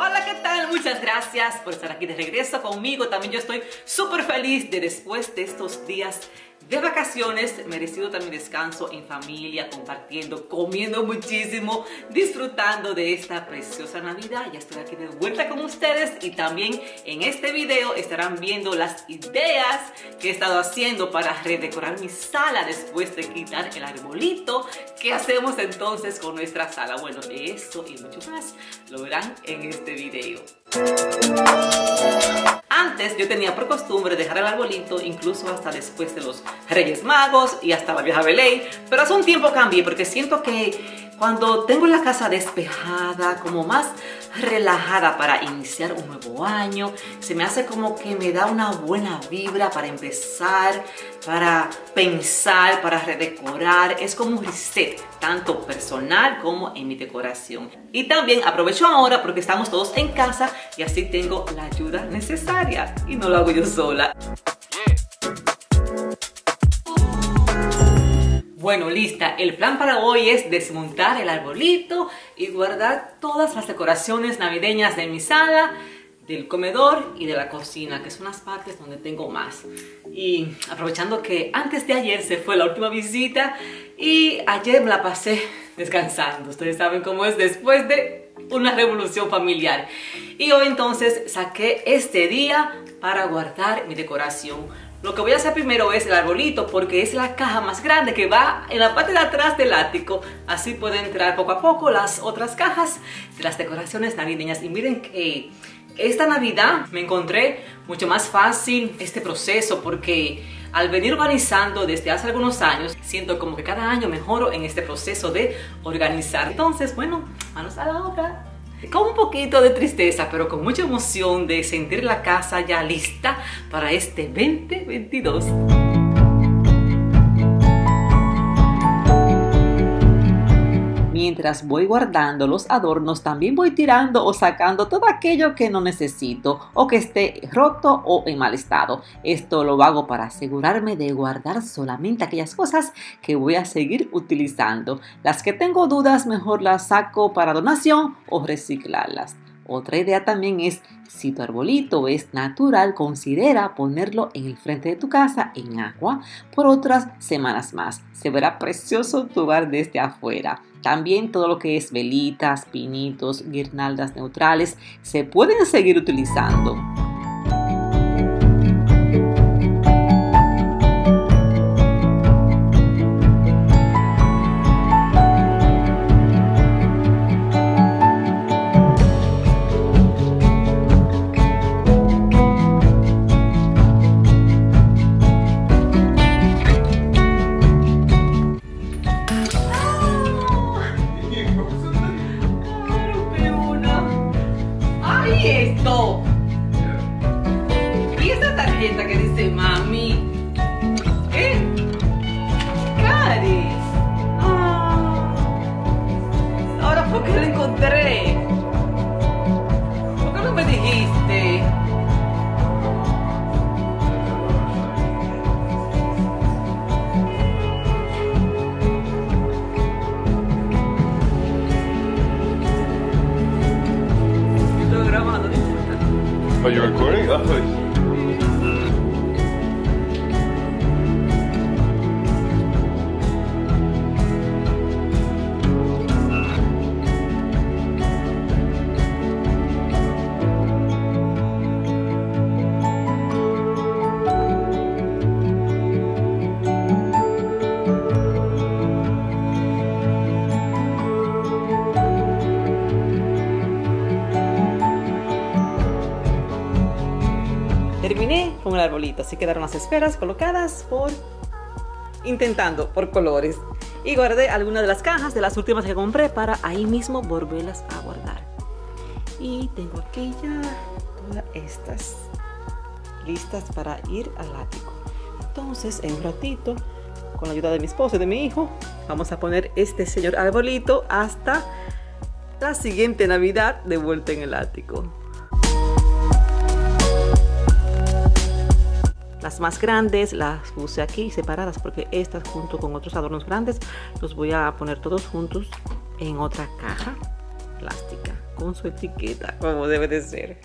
Hola, ¿qué tal? Muchas gracias por estar aquí de regreso conmigo. También yo estoy súper feliz de después de estos días de vacaciones, merecido también descanso en familia, compartiendo, comiendo muchísimo, disfrutando de esta preciosa Navidad. Ya estoy aquí de vuelta con ustedes y también en este video estarán viendo las ideas que he estado haciendo para redecorar mi sala después de quitar el arbolito. ¿Qué hacemos entonces con nuestra sala? Bueno, eso y mucho más lo verán en este video. Antes yo tenía por costumbre dejar el arbolito incluso hasta después de los Reyes Magos y hasta la vieja Belén, pero hace un tiempo cambié porque siento que cuando tengo la casa despejada, como más relajada para iniciar un nuevo año, se me hace como que me da una buena vibra para empezar, para pensar, para redecorar. Es como un reset, tanto personal como en mi decoración. Y también aprovecho ahora porque estamos todos en casa y así tengo la ayuda necesaria y no lo hago yo sola. Bueno, lista. El plan para hoy es desmontar el arbolito y guardar todas las decoraciones navideñas de mi sala, del comedor y de la cocina, que son las partes donde tengo más. Y aprovechando que antes de ayer se fue la última visita y ayer me la pasé descansando. Ustedes saben cómo es después de una revolución familiar. Y hoy entonces saqué este día para guardar mi decoración lo que voy a hacer primero es el arbolito porque es la caja más grande que va en la parte de atrás del ático. Así pueden entrar poco a poco las otras cajas de las decoraciones navideñas. Y miren que esta Navidad me encontré mucho más fácil este proceso porque al venir organizando desde hace algunos años, siento como que cada año mejoro en este proceso de organizar. Entonces, bueno, manos a la obra. Con un poquito de tristeza, pero con mucha emoción de sentir la casa ya lista para este 2022. Mientras voy guardando los adornos, también voy tirando o sacando todo aquello que no necesito o que esté roto o en mal estado. Esto lo hago para asegurarme de guardar solamente aquellas cosas que voy a seguir utilizando. Las que tengo dudas, mejor las saco para donación o reciclarlas. Otra idea también es, si tu arbolito es natural, considera ponerlo en el frente de tu casa en agua por otras semanas más. Se verá precioso tu hogar desde afuera. También todo lo que es velitas, pinitos, guirnaldas neutrales se pueden seguir utilizando. Are you recording? Oh, Así quedaron las esferas colocadas por intentando por colores. Y guardé algunas de las cajas de las últimas que compré para ahí mismo volverlas a guardar. Y tengo aquí ya todas estas listas para ir al ático. Entonces, en un ratito, con la ayuda de mi esposo y de mi hijo, vamos a poner este señor arbolito hasta la siguiente Navidad de vuelta en el ático. Las más grandes las puse aquí separadas porque estas junto con otros adornos grandes los voy a poner todos juntos en otra caja plástica con su etiqueta, como debe de ser.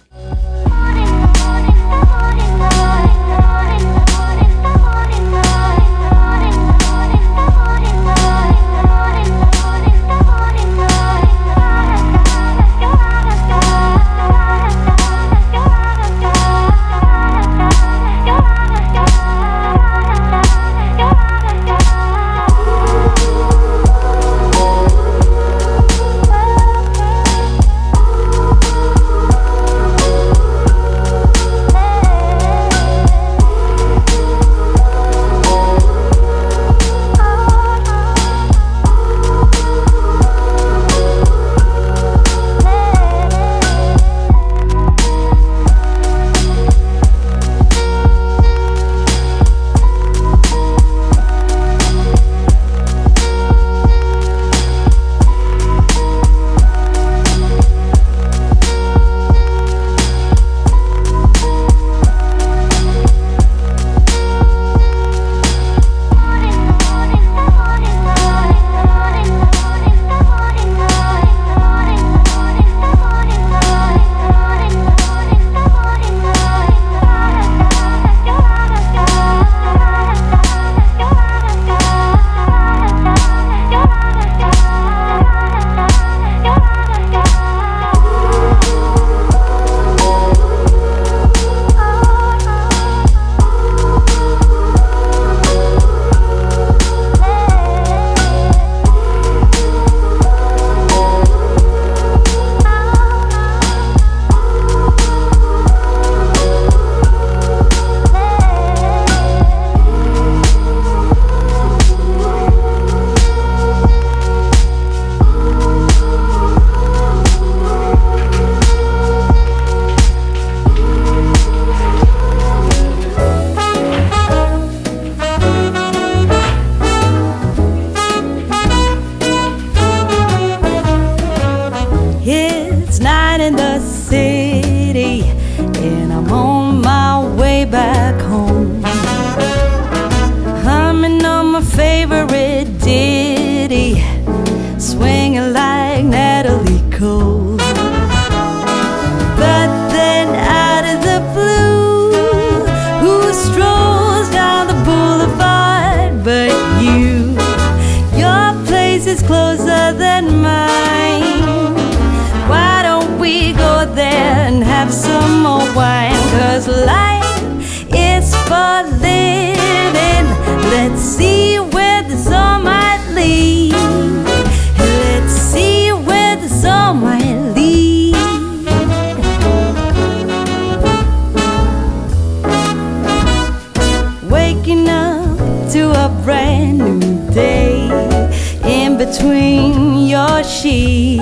ways,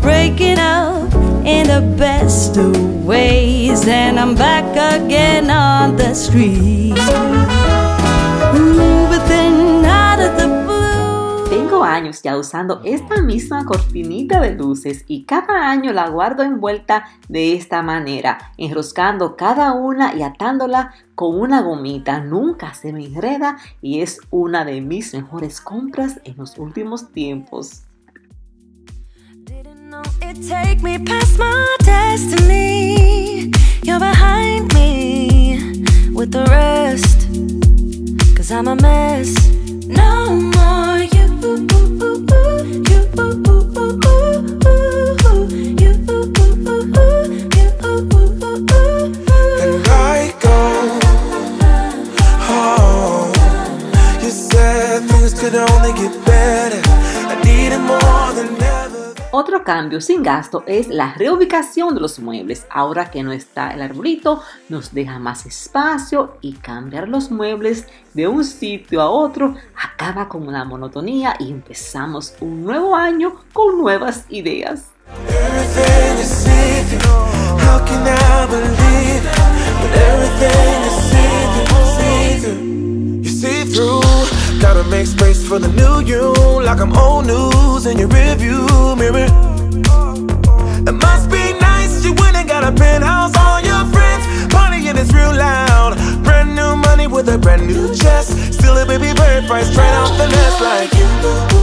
breaking up in the best of ways, and I'm back again on the street. Tengo años ya usando esta misma cortinita de luces y cada año la guardo envuelta de esta manera, enroscando cada una y atándola con una gomita. Nunca se me enreda y es una de mis mejores compras en los últimos tiempos. You're behind me with the rest. Cause I'm a mess. No more you. Otro cambio sin gasto es la reubicación de los muebles. Ahora que no está el arbolito, nos deja más espacio y cambiar los muebles de un sitio a otro acaba con una monotonía y empezamos un nuevo año con nuevas ideas. Gotta make space for the new you Like I'm old news in your review mirror. It must be nice you went and got a penthouse All your friends partying is real loud. Brand new money with a brand new chest Still a baby bird price straight off the nest like you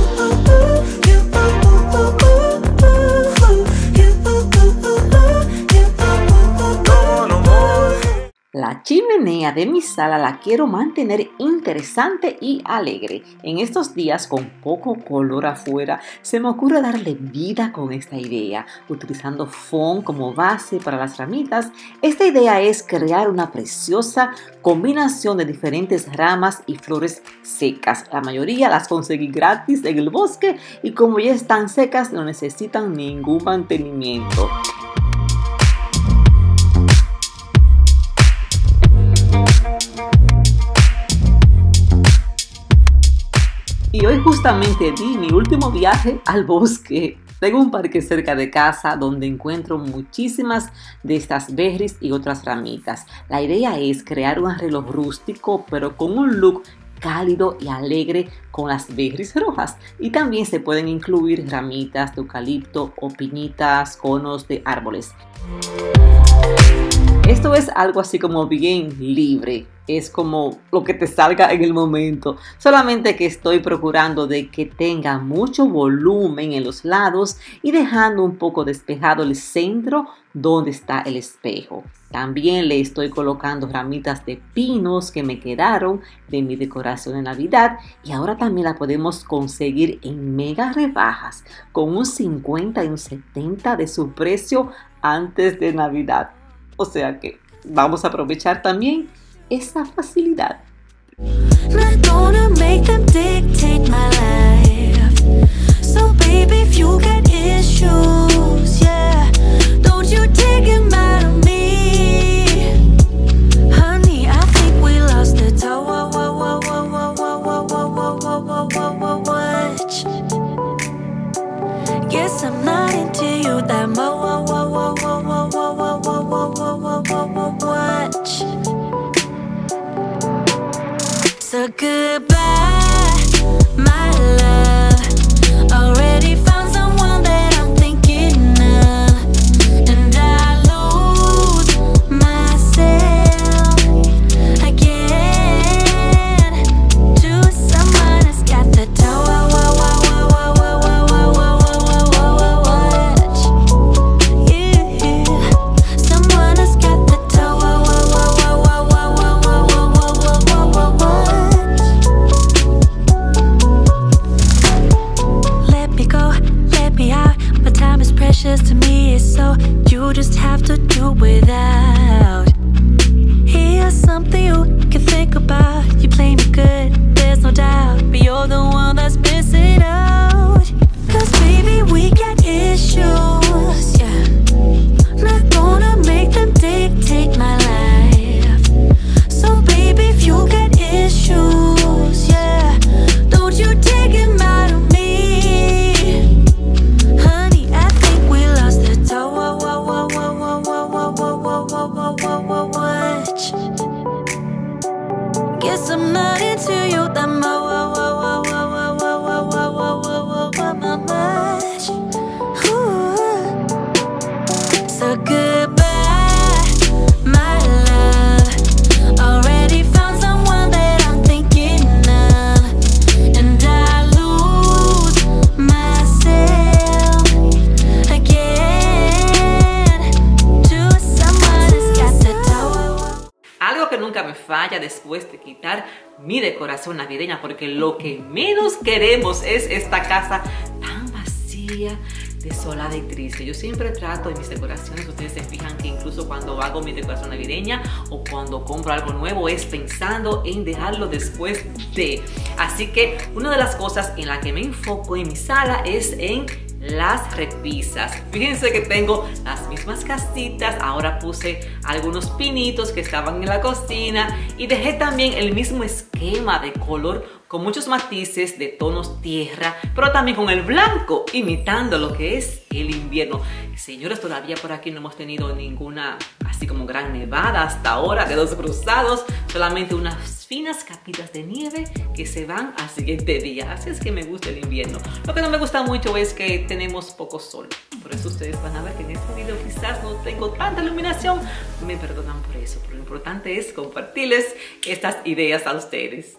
chimenea de mi sala la quiero mantener interesante y alegre. En estos días con poco color afuera, se me ocurre darle vida con esta idea, utilizando foam como base para las ramitas. Esta idea es crear una preciosa combinación de diferentes ramas y flores secas. La mayoría las conseguí gratis en el bosque y como ya están secas no necesitan ningún mantenimiento. Y hoy justamente di mi último viaje al bosque. Tengo un parque cerca de casa donde encuentro muchísimas de estas berries y otras ramitas. La idea es crear un arreglo rústico pero con un look cálido y alegre con las berries rojas. Y también se pueden incluir ramitas de eucalipto o piñitas, conos de árboles. Esto es algo así como bien libre, es como lo que te salga en el momento. Solamente que estoy procurando de que tenga mucho volumen en los lados y dejando un poco despejado el centro donde está el espejo. También le estoy colocando ramitas de pinos que me quedaron de mi decoración de Navidad y ahora también la podemos conseguir en mega rebajas con un 50 y un 70 de su precio antes de Navidad. O sea que vamos a aprovechar también esa facilidad. So baby, if you issues, look good. Después de quitar mi decoración navideña, porque lo que menos queremos es esta casa tan vacía, desolada y triste. Yo siempre trato en mis decoraciones, ustedes se fijan que incluso cuando hago mi decoración navideña o cuando compro algo nuevo es pensando en dejarlo después de. Así que una de las cosas en la que me enfoco en mi sala es en las repisas. Fíjense que tengo las mismas casitas. Ahora puse algunos pinitos que estaban en la cocina y dejé también el mismo esquema de color con muchos matices de tonos tierra, pero también con el blanco, imitando lo que es el invierno. Señores, todavía por aquí no hemos tenido ninguna así como gran nevada hasta ahora, dedos cruzados, solamente unas finas capitas de nieve que se van al siguiente día. Así es que me gusta el invierno. Lo que no me gusta mucho es que tenemos poco sol. Por eso ustedes van a ver que en este video quizás no tengo tanta iluminación. Me perdonan por eso, pero lo importante es compartirles estas ideas a ustedes.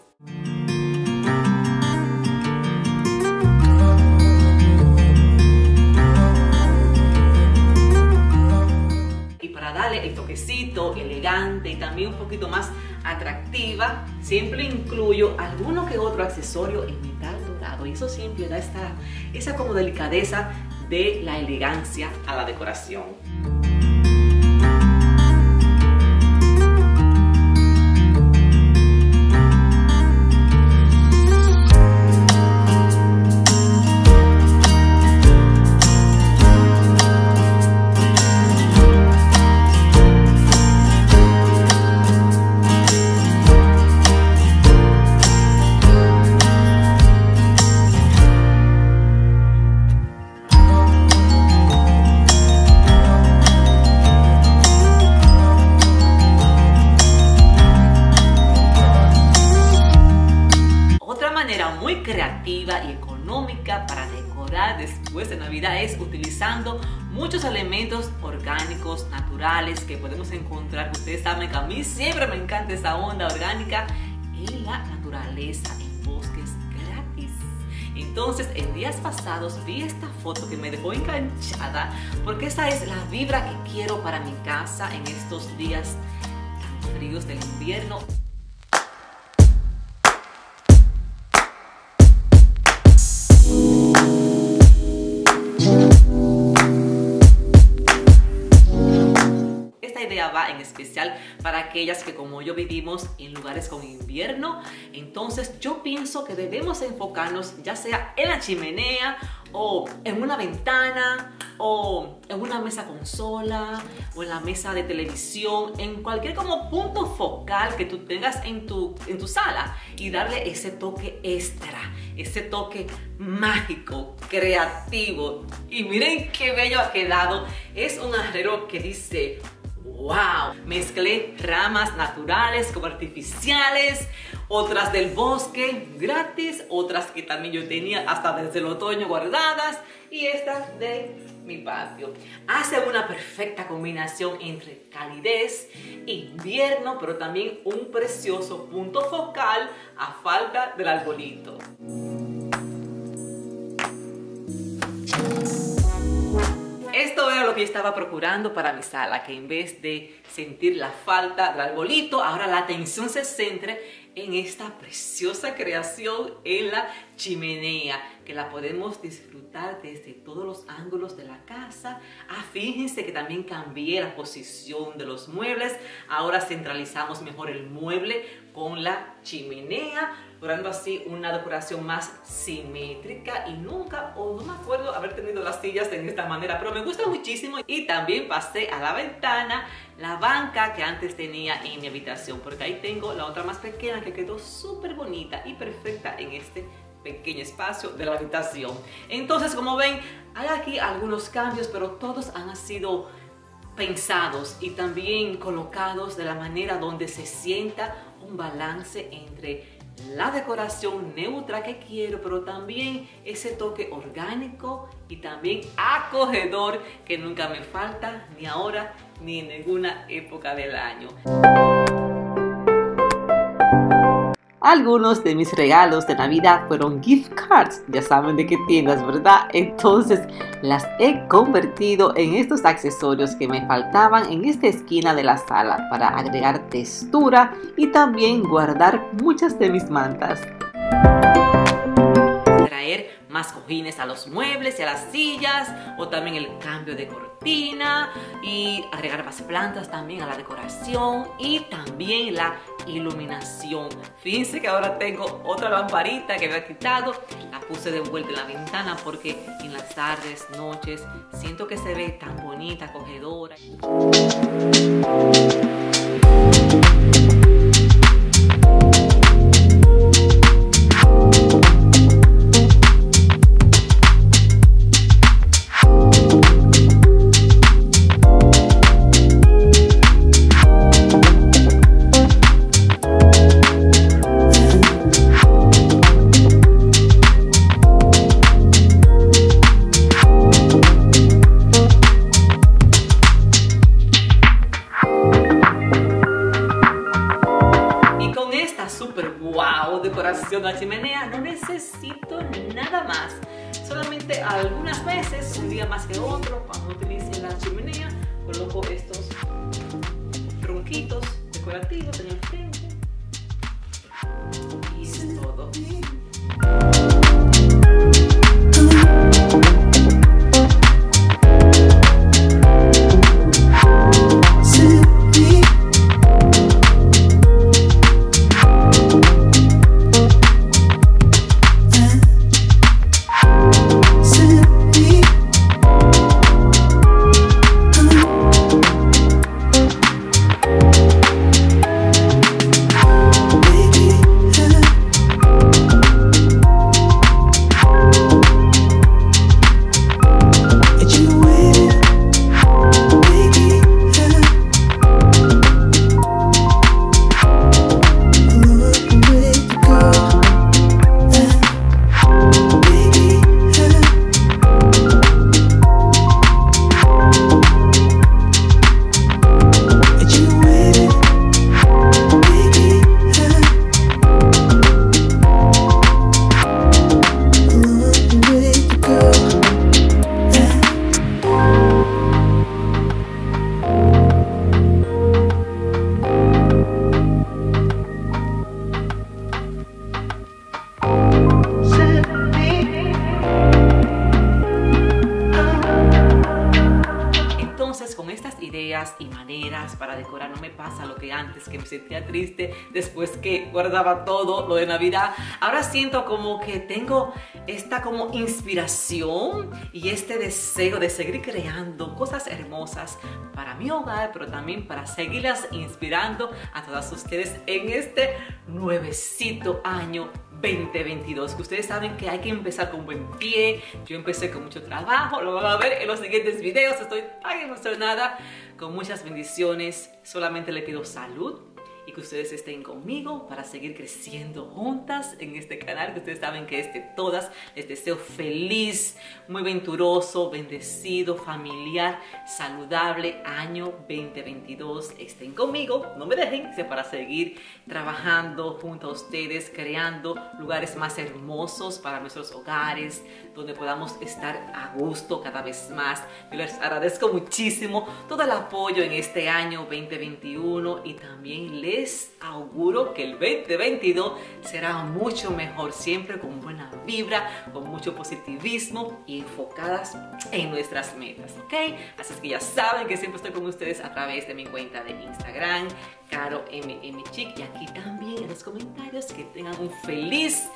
Elegante y también un poquito más atractiva, siempre incluyo alguno que otro accesorio en metal dorado y eso siempre da esta, esa como delicadeza de la elegancia a la decoración. Creativa y económica para decorar después de Navidad es utilizando muchos elementos orgánicos, naturales que podemos encontrar. Ustedes saben que a mí siempre me encanta esa onda orgánica y la naturaleza en bosques gratis. Entonces, en días pasados vi esta foto que me dejó enganchada porque esa es la vibra que quiero para mi casa en estos días tan fríos del invierno. Va en especial para aquellas que como yo vivimos en lugares con invierno. Entonces yo pienso que debemos enfocarnos ya sea en la chimenea o en una ventana o en una mesa consola o en la mesa de televisión, en cualquier como punto focal que tú tengas en tu, en tu sala y darle ese toque extra, ese toque mágico, creativo. Y miren qué bello ha quedado. Es un arreglo que dice ¡Wow! Mezclé ramas naturales como artificiales, otras del bosque gratis, otras que también yo tenía hasta desde el otoño guardadas y estas de mi patio. Hace una perfecta combinación entre calidez, invierno, pero también un precioso punto focal a falta del arbolito. Esto era lo que yo estaba procurando para mi sala, que en vez de sentir la falta del arbolito, ahora la atención se centre en esta preciosa creación en la chimenea, que la podemos disfrutar desde todos los ángulos de la casa. Ah, fíjense que también cambié la posición de los muebles. Ahora centralizamos mejor el mueble con la chimenea logrando así una decoración más simétrica y nunca, o no me acuerdo haber tenido las sillas en esta manera, pero me gusta muchísimo y también pasé a la ventana la banca que antes tenía en mi habitación, porque ahí tengo la otra más pequeña que quedó súper bonita y perfecta en este pequeño espacio de la habitación. Entonces, como ven, hay aquí algunos cambios, pero todos han sido pensados y también colocados de la manera donde se sienta un balance entre la decoración neutra que quiero, pero también ese toque orgánico y también acogedor que nunca me falta ni ahora ni en ninguna época del año. Algunos de mis regalos de Navidad fueron gift cards, ya saben de qué tiendas, ¿verdad? Entonces las he convertido en estos accesorios que me faltaban en esta esquina de la sala para agregar textura y también guardar muchas de mis mantas. Más cojines a los muebles y a las sillas o también el cambio de cortina y agregar más plantas también a la decoración y también la iluminación. Fíjense que ahora tengo otra lamparita que me ha quitado, la puse de vuelta en la ventana porque en las tardes, noches, siento que se ve tan bonita, acogedora. Veces, un día más que otro, guardaba todo lo de Navidad. Ahora siento como que tengo esta como inspiración y este deseo de seguir creando cosas hermosas para mi hogar, pero también para seguirlas inspirando a todas ustedes en este nuevecito año 2022, que ustedes saben que hay que empezar con buen pie. Yo empecé con mucho trabajo, lo van a ver en los siguientes videos. Estoy tan emocionada, con muchas bendiciones. Solamente le pido salud, que ustedes estén conmigo para seguir creciendo juntas en este canal que ustedes saben que es de todas. Les deseo feliz, muy venturoso, bendecido, familiar, saludable año 2022. Estén conmigo, no me dejen para seguir trabajando junto a ustedes, creando lugares más hermosos para nuestros hogares, donde podamos estar a gusto cada vez más. Yo les agradezco muchísimo todo el apoyo en este año 2021 y también les les auguro que el 2022 será mucho mejor, siempre con buena vibra, con mucho positivismo y enfocadas en nuestras metas, ¿ok? Así es que ya saben que siempre estoy con ustedes a través de mi cuenta de Instagram, Caro Chic, y aquí también en los comentarios que tengan un feliz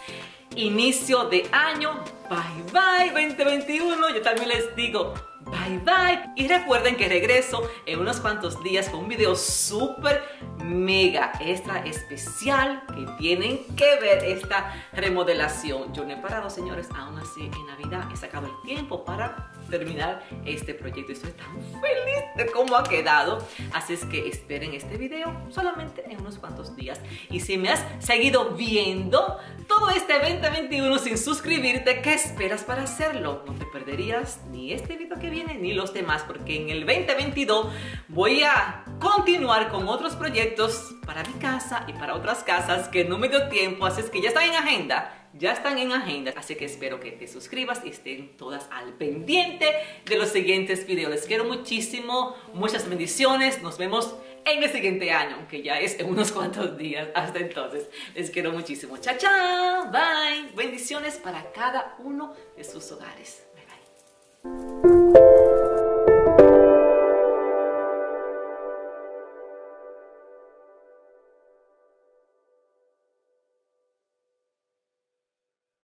inicio de año. Bye bye 2021. Yo también les digo bye bye. Y recuerden que regreso en unos cuantos días con un video súper mega extra especial que tienen que ver esta remodelación. Yo no he parado, señores, aún así en Navidad he sacado el tiempo para terminar este proyecto. Estoy tan feliz de cómo ha quedado. Así que esperen este video solamente en unos cuantos días. Y si me has seguido viendo todo este 2021 sin suscribirte, ¿qué esperas para hacerlo? No te perderías ni este video que viene ni los demás porque en el 2022 voy a continuar con otros proyectos para mi casa y para otras casas que no me dio tiempo, así que ya están en agenda ya están en agenda, así que espero que te suscribas y estén todas al pendiente de los siguientes videos. Les quiero muchísimo, muchas bendiciones, nos vemos en el siguiente año, aunque ya es en unos cuantos días. Hasta entonces, les quiero muchísimo. Chao, chao, bye. Bendiciones para cada uno de sus hogares. Bye, bye.